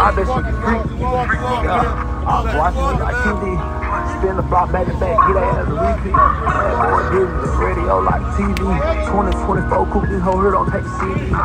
Why that shit freak? Yeah. I was watching it like TV. Spin the block back to back, get that a repeat. Man, boy, Disney, the radio like TV. 2024 cool, this whole here don't take a CD.